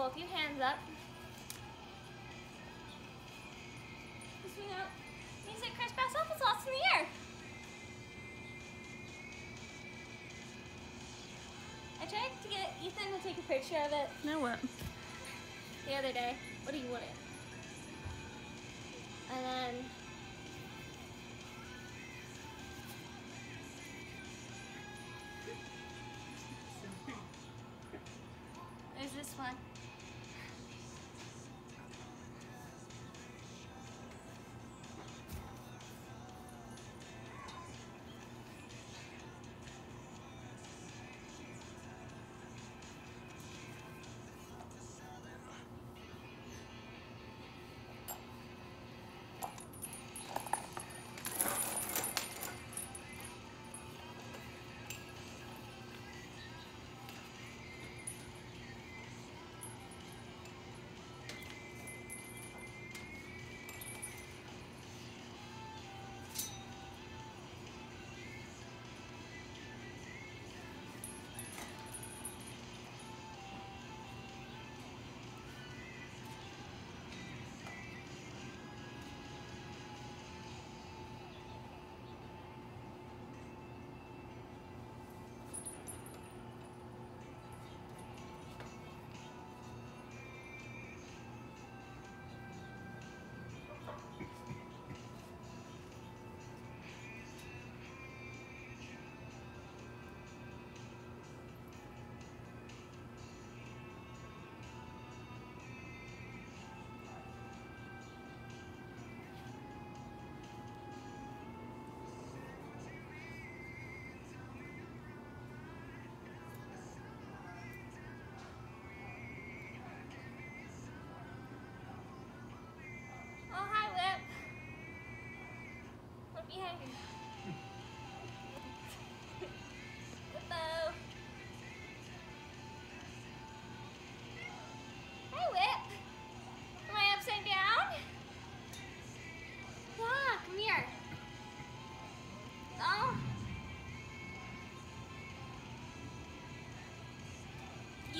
both your hands up. Swing out. You say crisscross applesauce in the air. I tried to get Ethan to take a picture of it Now what? the other day, but he wouldn't. And then there's this one.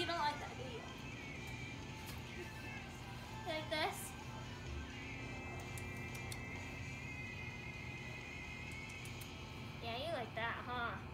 you don't like that, do you? like this? Yeah, you like that, huh?